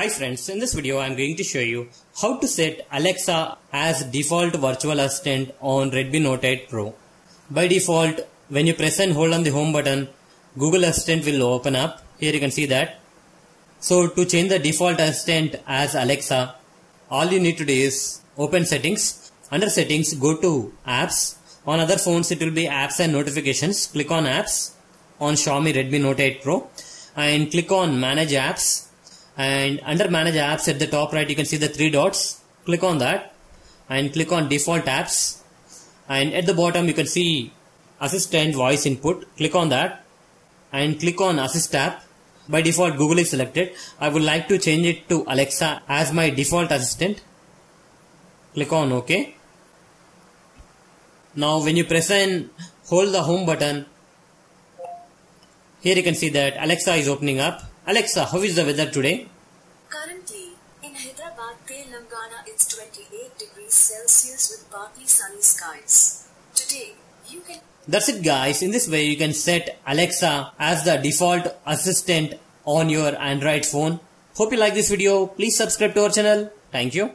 Hi friends, in this video I am going to show you how to set Alexa as default virtual assistant on Redmi Note 8 Pro. By default, when you press and hold on the home button, Google Assistant will open up. Here you can see that. So to change the default assistant as Alexa, all you need to do is open settings. Under settings, go to apps. On other phones, it will be apps and notifications. Click on apps on Xiaomi Redmi Note 8 Pro and click on manage apps and under manage apps at the top right you can see the three dots. Click on that. And click on default apps. And at the bottom you can see assistant voice input. Click on that. And click on assist app. By default google is selected. I would like to change it to alexa as my default assistant. Click on ok. Now when you press and hold the home button here you can see that alexa is opening up Alexa, how is the weather today? Currently, in Hyderabad, Telangana, it's 28 degrees Celsius with partly sunny skies. Today, you can... That's it guys. In this way, you can set Alexa as the default assistant on your Android phone. Hope you like this video. Please subscribe to our channel. Thank you.